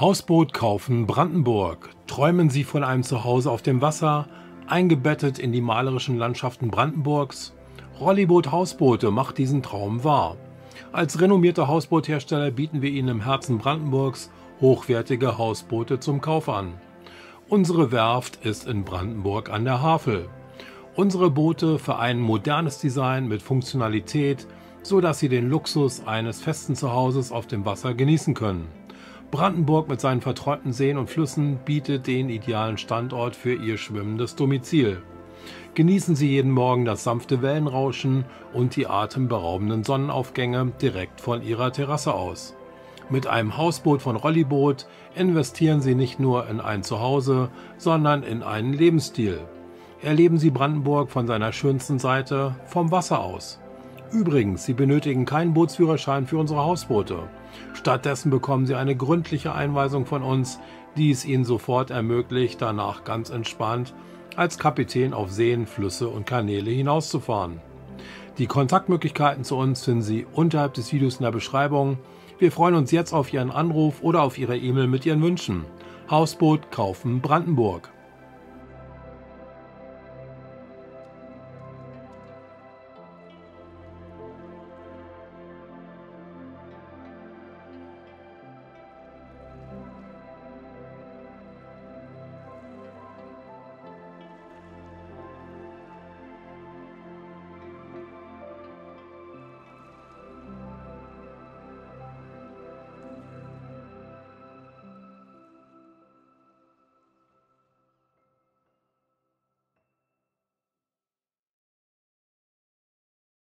Hausboot kaufen Brandenburg. Träumen Sie von einem Zuhause auf dem Wasser, eingebettet in die malerischen Landschaften Brandenburgs? Rolliboot Hausboote macht diesen Traum wahr. Als renommierter Hausboothersteller bieten wir Ihnen im Herzen Brandenburgs hochwertige Hausboote zum Kauf an. Unsere Werft ist in Brandenburg an der Havel. Unsere Boote vereinen modernes Design mit Funktionalität, so dass Sie den Luxus eines festen Zuhauses auf dem Wasser genießen können. Brandenburg mit seinen verträumten Seen und Flüssen bietet den idealen Standort für Ihr schwimmendes Domizil. Genießen Sie jeden Morgen das sanfte Wellenrauschen und die atemberaubenden Sonnenaufgänge direkt von Ihrer Terrasse aus. Mit einem Hausboot von Rolliboot investieren Sie nicht nur in ein Zuhause, sondern in einen Lebensstil. Erleben Sie Brandenburg von seiner schönsten Seite vom Wasser aus. Übrigens, Sie benötigen keinen Bootsführerschein für unsere Hausboote. Stattdessen bekommen Sie eine gründliche Einweisung von uns, die es Ihnen sofort ermöglicht, danach ganz entspannt als Kapitän auf Seen, Flüsse und Kanäle hinauszufahren. Die Kontaktmöglichkeiten zu uns finden Sie unterhalb des Videos in der Beschreibung. Wir freuen uns jetzt auf Ihren Anruf oder auf Ihre E-Mail mit Ihren Wünschen. Hausboot kaufen Brandenburg.